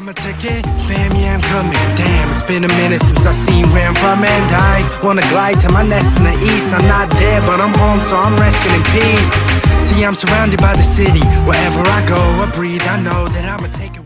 got take ticket, fam, yeah, I'm coming. Damn, it's been a minute since I seen where I'm from, and I wanna glide to my nest in the east. I'm not there, but I'm home, so I'm resting in peace. See, I'm surrounded by the city. Wherever I go, I breathe. I know that I'ma take it.